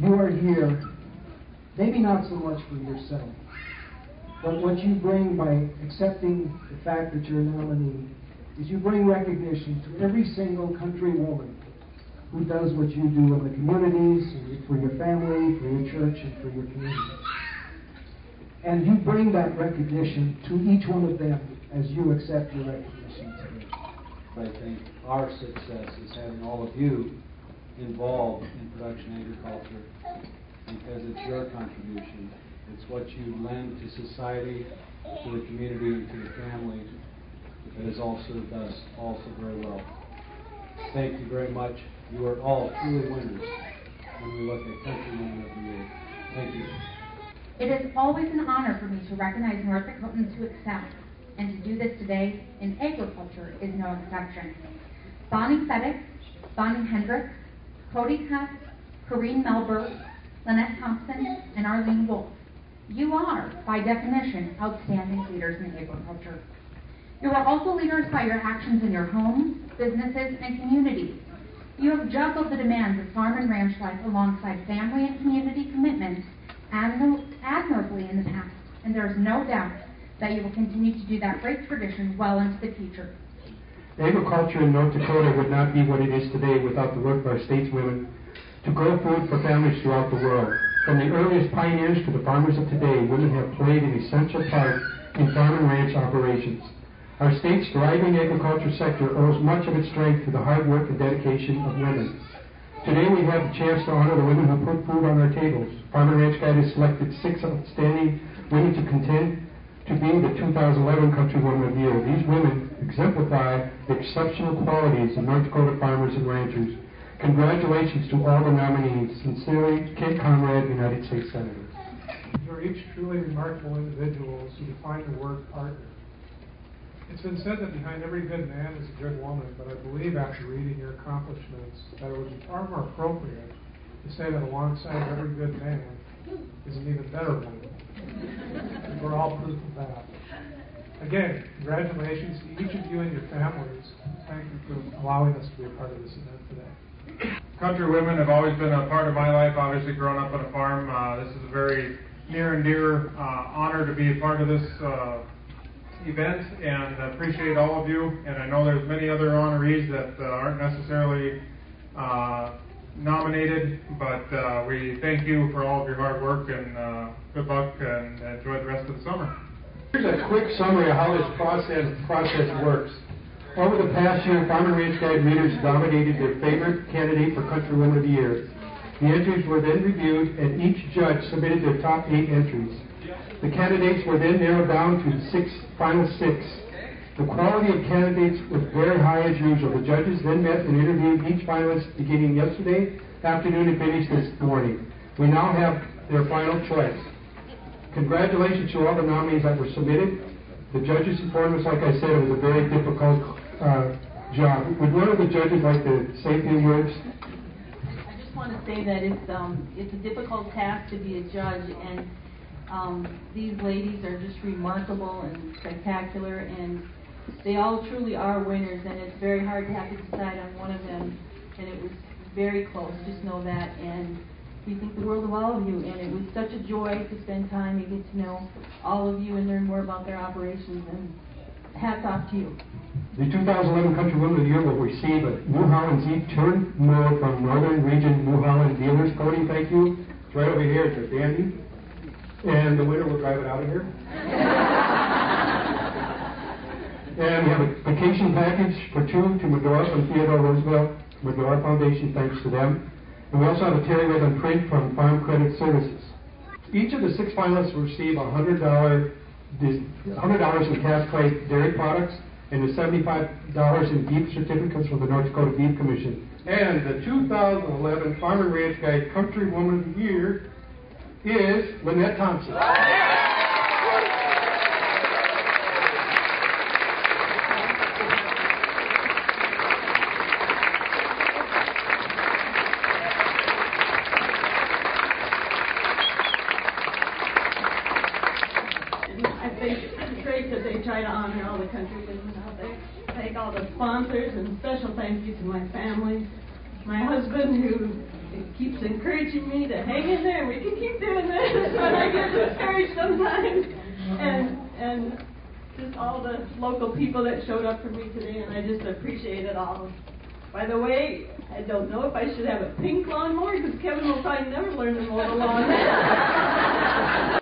you are here, maybe not so much for yourself, but what you bring by accepting the fact that you're a nominee is you bring recognition to every single country woman who does what you do in the communities, for your family, for your church, and for your community. And you bring that recognition to each one of them as you accept your recognition today. I think our success is having all of you involved in production agriculture because it's your contribution. It's what you lend to society, to the community, to the family that has all served also very well. Thank you very much. You are all truly winners when we look at Country Women of the Year. Thank you. It is always an honor for me to recognize North Dakotans who excel, and to do this today in agriculture is no exception. Bonnie Fedek, Bonnie Hendricks, Cody Hess, Corrine Melberg, Lynette Thompson, and Arlene Wolf. You are, by definition, outstanding leaders in agriculture. You are also leaders by your actions in your homes, businesses, and communities. You have juggled the demands of farm and ranch life alongside family and community commitments admirably in the past, and there is no doubt that you will continue to do that great tradition well into the future. Agriculture in North Dakota would not be what it is today without the work of our stateswomen to grow food for families throughout the world. From the earliest pioneers to the farmers of today, women have played an essential part in farm and ranch operations. Our state's thriving agriculture sector owes much of its strength to the hard work and dedication of women. Today we have the chance to honor the women who put food on our tables. Farm and Ranch Guide has selected six outstanding women to contend to be the 2011 Country Woman of the Year. These women exemplify the exceptional qualities of North Dakota farmers and ranchers. Congratulations to all the nominees. Sincerely, Kent Conrad, United States Senator. You're each truly remarkable individuals who define the word partner. It's been said that behind every good man is a good woman, but I believe after reading your accomplishments that it would be far more appropriate to say that alongside every good man is an even better woman. We're all proof of that. Again, congratulations to each of you and your families. Thank you for allowing us to be a part of this event today. Country women have always been a part of my life, obviously growing up on a farm. Uh, this is a very near and dear uh, honor to be a part of this uh, event and I appreciate all of you. And I know there's many other honorees that uh, aren't necessarily uh, nominated, but uh, we thank you for all of your hard work and uh, good luck and enjoy the rest of the summer. Here's a quick summary of how this process process works. Over the past year, Farm and Ranch Guide nominated their favorite candidate for Country Woman of the Year. The entries were then reviewed, and each judge submitted their top eight entries. The candidates were then narrowed down to six final six. The quality of candidates was very high as usual. The judges then met and interviewed each finalist beginning yesterday afternoon and finished this morning. We now have their final choice. Congratulations to all the nominees that were submitted. The judges informed us, like I said, it was a very difficult uh, job. Would one of the judges like to say a few words? I just want to say that it's um, it's a difficult task to be a judge, and um, these ladies are just remarkable and spectacular, and they all truly are winners, and it's very hard to have to decide on one of them, and it was very close, just know that, and we think the world of all of you, and it was such a joy to spend time and get to know all of you and learn more about their operations, and hats off to you. The 2011 Country Woman of the Year will receive a New Holland Z turn mower from Northern Region New Holland Dealers. Cody, thank you. It's right over here. It's a dandy. And the winner will drive it out of here. and we have a vacation package for two to Medora from Theodore Roosevelt Medora Foundation, thanks to them. And we also have a Terry Redlin print from Farm Credit Services. Each of the six finalists will receive a $100, $100 in Cass-Clay dairy products and the $75 in beef certificates from the North Dakota Beef Commission. And the 2011 Farm and Ranch Guide Country Woman of the Year is Lynette Thompson. It's great that they try to honor all the country out there. Thank all the sponsors and special thank you to my family, my husband who keeps encouraging me to hang in there. We can keep doing this, but I get discouraged sometimes. And and just all the local people that showed up for me today, and I just appreciate it all. By the way, I don't know if I should have a pink lawnmower because Kevin will probably never learn to mow the lawn.